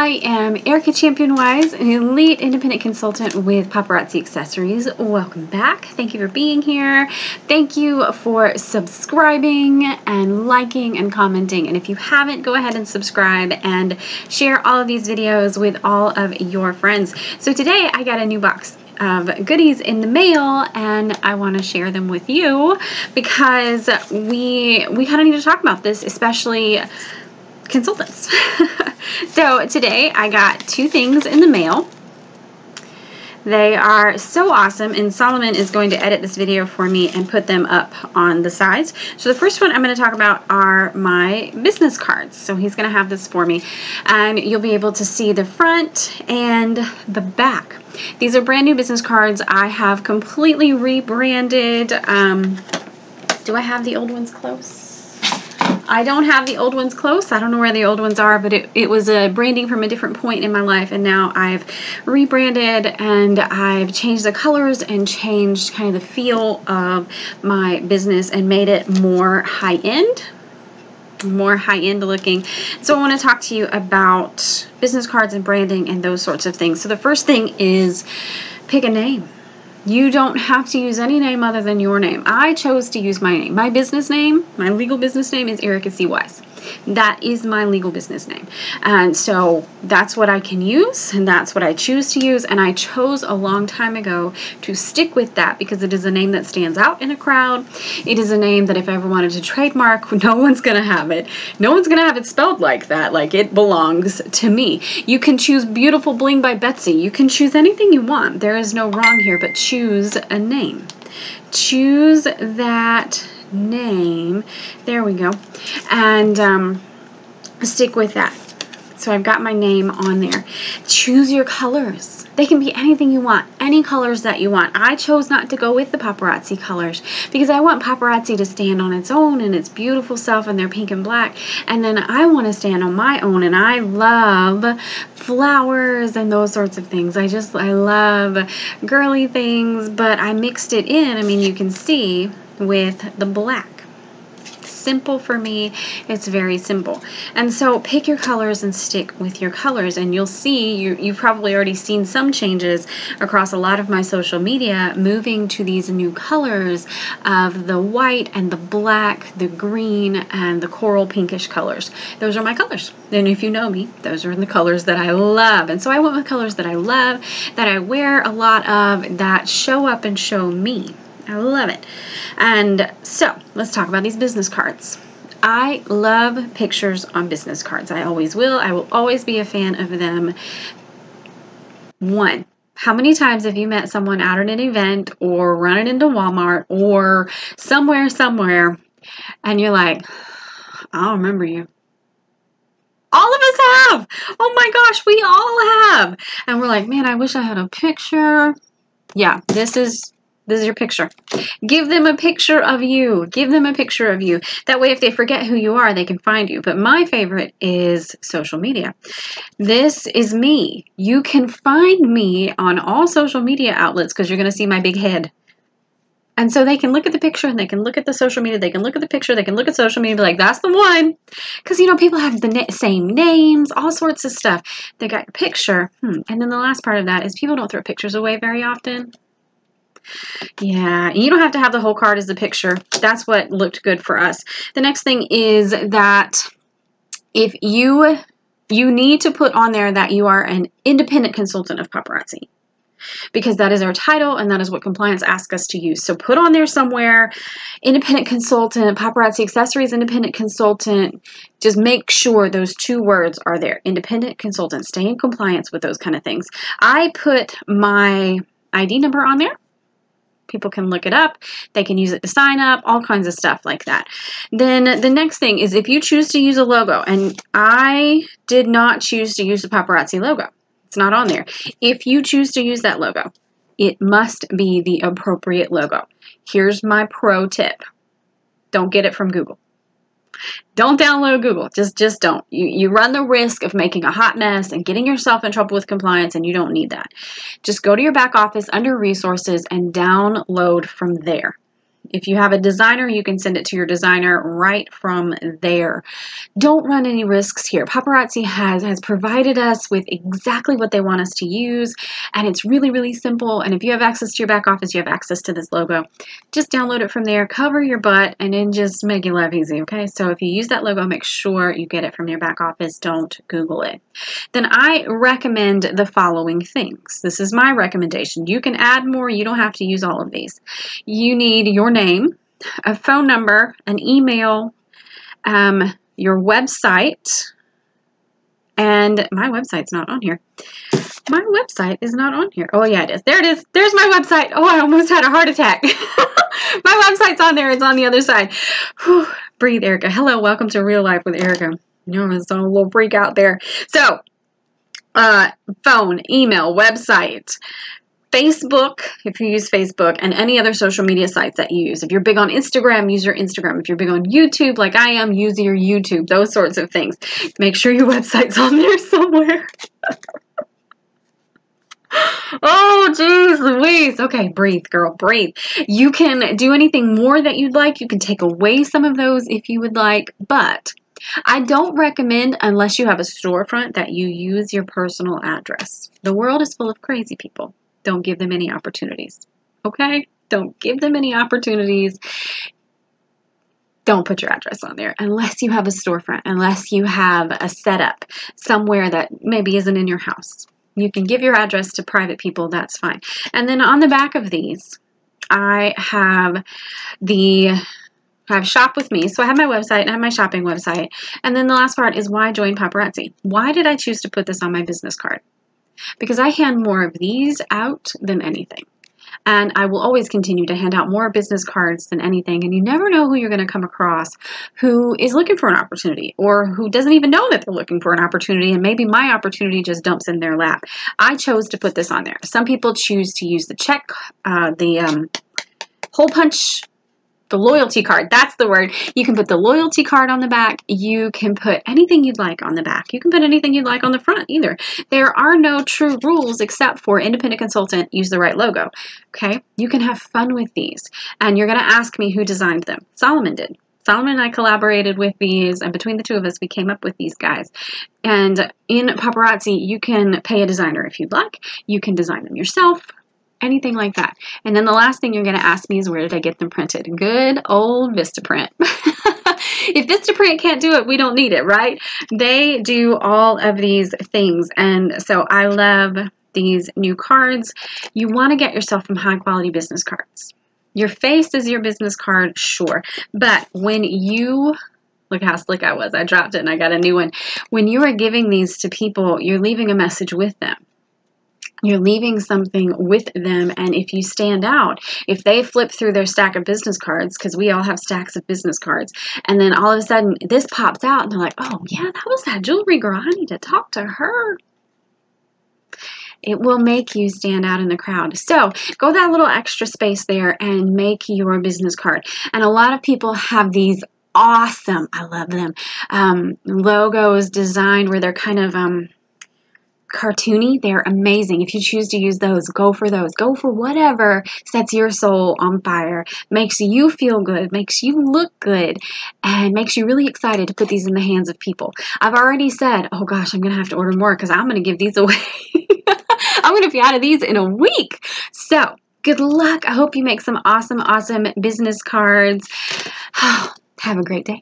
I am Ericka Champion Wise, an elite independent consultant with Paparazzi Accessories. Welcome back. Thank you for being here. Thank you for subscribing and liking and commenting. And if you haven't, go ahead and subscribe and share all of these videos with all of your friends. So today I got a new box of goodies in the mail and I want to share them with you because we we kind of need to talk about this especially consultants. so today I got two things in the mail. They are so awesome, and Solomon is going to edit this video for me and put them up on the sides. So the first one I'm going to talk about are my business cards. So he's going to have this for me, and you'll be able to see the front and the back. These are brand new business cards. I have completely rebranded. Um, do I have the old ones close? I don't have the old ones close. I don't know where the old ones are, but it, it was a branding from a different point in my life, and now I've rebranded and I've changed the colors and changed kind of the feel of my business and made it more high end, more high end looking. So I want to talk to you about business cards and branding and those sorts of things. So the first thing is pick a name. You don't have to use any name other than your name. I chose to use my name. My business name, my legal business name is Ericka C. Wise. That is my legal business name. And so that's what I can use and that's what I choose to use. And I chose a long time ago to stick with that because it is a name that stands out in a crowd. It is a name that if I ever wanted to trademark, no one's going to have it. No one's going to have it spelled like that. Like it belongs to me. You can choose Beautiful Bling by Betsy. You can choose anything you want. There is no wrong here, but choose a name. Choose that name. There we go. And um, stick with that. So I've got my name on there. Choose your colors. They can be anything you want, any colors that you want. I chose not to go with the paparazzi colors because I want paparazzi to stand on its own and its beautiful self and they're pink and black. And then I want to stand on my own and I love flowers and those sorts of things. I just, I love girly things, but I mixed it in. I mean, you can see with the black. Simple for me, it's very simple. And so pick your colors and stick with your colors and you'll see, you, you've probably already seen some changes across a lot of my social media moving to these new colors of the white and the black, the green and the coral pinkish colors. Those are my colors. And if you know me, those are the colors that I love. And so I went with colors that I love, that I wear a lot of, that show up and show me. I love it. And so let's talk about these business cards. I love pictures on business cards. I always will. I will always be a fan of them. One, how many times have you met someone out at an event or running into Walmart or somewhere, somewhere, and you're like, I don't remember you? All of us have. Oh my gosh, we all have. And we're like, man, I wish I had a picture. Yeah, this is this is your picture. Give them a picture of you. Give them a picture of you. That way, if they forget who you are, they can find you. But my favorite is social media. This is me. You can find me on all social media outlets because you're going to see my big head. And so they can look at the picture and they can look at the social media. They can look at the picture. They can look at social media and be like, that's the one. Because, you know, people have the same names, all sorts of stuff. They got your picture. Hmm. And then the last part of that is people don't throw pictures away very often. Yeah, you don't have to have the whole card as the picture. That's what looked good for us. The next thing is that if you you need to put on there that you are an independent consultant of paparazzi because that is our title and that is what compliance asks us to use. So put on there somewhere independent consultant, paparazzi accessories independent consultant. Just make sure those two words are there. Independent consultant. Stay in compliance with those kind of things. I put my ID number on there People can look it up. They can use it to sign up, all kinds of stuff like that. Then the next thing is if you choose to use a logo, and I did not choose to use the paparazzi logo. It's not on there. If you choose to use that logo, it must be the appropriate logo. Here's my pro tip. Don't get it from Google. Don't download Google. Just just don't. You you run the risk of making a hot mess and getting yourself in trouble with compliance and you don't need that. Just go to your back office under resources and download from there. If you have a designer, you can send it to your designer right from there. Don't run any risks here. Paparazzi has, has provided us with exactly what they want us to use, and it's really, really simple. And if you have access to your back office, you have access to this logo. Just download it from there, cover your butt, and then just make your life easy, okay? So if you use that logo, make sure you get it from your back office. Don't Google it. Then I recommend the following things. This is my recommendation. You can add more. You don't have to use all of these. You need your name, a phone number, an email, um, your website, and my website's not on here. My website is not on here. Oh, yeah, it is. There it is. There's my website. Oh, I almost had a heart attack. my website's on there. It's on the other side. Whew. Breathe, Ericka. Hello, welcome to Real Life with Ericka. You know, it's a little freak out there. So, uh, phone, email, website, Facebook, if you use Facebook, and any other social media sites that you use. If you're big on Instagram, use your Instagram. If you're big on YouTube, like I am, use your YouTube, those sorts of things. Make sure your website's on there somewhere. oh, jeez Louise. Okay, breathe, girl, breathe. You can do anything more that you'd like. You can take away some of those if you would like, but I don't recommend, unless you have a storefront, that you use your personal address. The world is full of crazy people. Don't give them any opportunities. Okay? Don't give them any opportunities. Don't put your address on there unless you have a storefront, unless you have a setup somewhere that maybe isn't in your house. You can give your address to private people, that's fine. And then on the back of these, I have the I have shop with me. So I have my website and I have my shopping website. And then the last part is why join paparazzi. Why did I choose to put this on my business card? Because I hand more of these out than anything. And I will always continue to hand out more business cards than anything. And you never know who you're going to come across who is looking for an opportunity or who doesn't even know that they're looking for an opportunity. And maybe my opportunity just dumps in their lap. I chose to put this on there. Some people choose to use the check, uh, the um, hole punch the loyalty card. That's the word. You can put the loyalty card on the back. You can put anything you'd like on the back. You can put anything you'd like on the front either. There are no true rules except for independent consultant, use the right logo. Okay? You can have fun with these. And you're going to ask me who designed them. Solomon did. Solomon and I collaborated with these, and between the two of us, we came up with these guys. And in Paparazzi, you can pay a designer if you'd like. You can design them yourself anything like that. And then the last thing you're going to ask me is where did I get them printed? Good old Vistaprint. if Vistaprint can't do it, we don't need it, right? They do all of these things. And so I love these new cards. You want to get yourself some high quality business cards. Your face is your business card, sure. But when you Look how slick I was. I dropped it and I got a new one. When you are giving these to people, you're leaving a message with them you're leaving something with them and if you stand out if they flip through their stack of business cards because we all have stacks of business cards and then all of a sudden this pops out and they're like oh yeah that was that jewelry girl i need to talk to her it will make you stand out in the crowd. So go that little extra space there and make your business card. And a lot of people have these awesome, I love them, um, logos designed where they're kind of um, cartoony, they're amazing. If you choose to use those, go for those. Go for whatever sets your soul on fire, makes you feel good, makes you look good, and makes you really excited to put these in the hands of people. I've already said, oh gosh, I'm going to have to order more because I'm going to give these away. I'm going to be out of these in a week. So, good luck. I hope you make some awesome, awesome business cards. Have a great day.